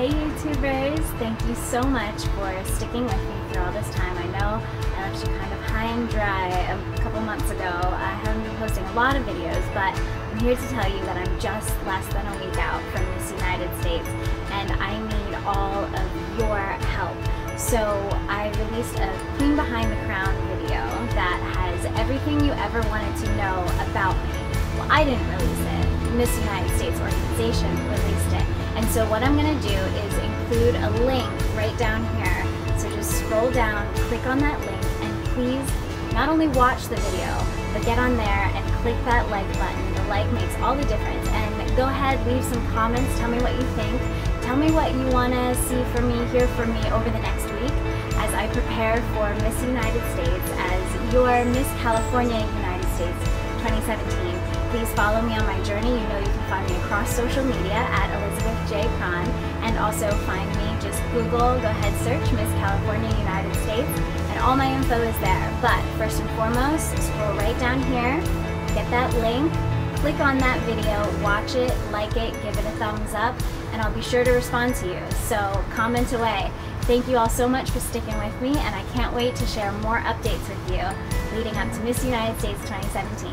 Hey YouTubers, thank you so much for sticking with me through all this time. I know I left you kind of high and dry a couple months ago. I haven't been posting a lot of videos, but I'm here to tell you that I'm just less than a week out from Miss United States and I need all of your help. So I released a Queen Behind the Crown video that has everything you ever wanted to know about me. Well, I didn't release it. Miss United States organization released it. And so what I'm gonna do is include a link right down here. So just scroll down, click on that link, and please not only watch the video, but get on there and click that like button. The like makes all the difference. And go ahead, leave some comments, tell me what you think. Tell me what you wanna see from me, hear from me over the next week as I prepare for Miss United States as your Miss California United States 2017. Please follow me on my journey. You know you can find me across social media at Elizabeth J. Cron and also find me just Google, go ahead search Miss California United States and all my info is there. But first and foremost, scroll right down here, get that link, click on that video, watch it, like it, give it a thumbs up, and I'll be sure to respond to you. So comment away. Thank you all so much for sticking with me, and I can't wait to share more updates with you leading up to Miss United States 2017.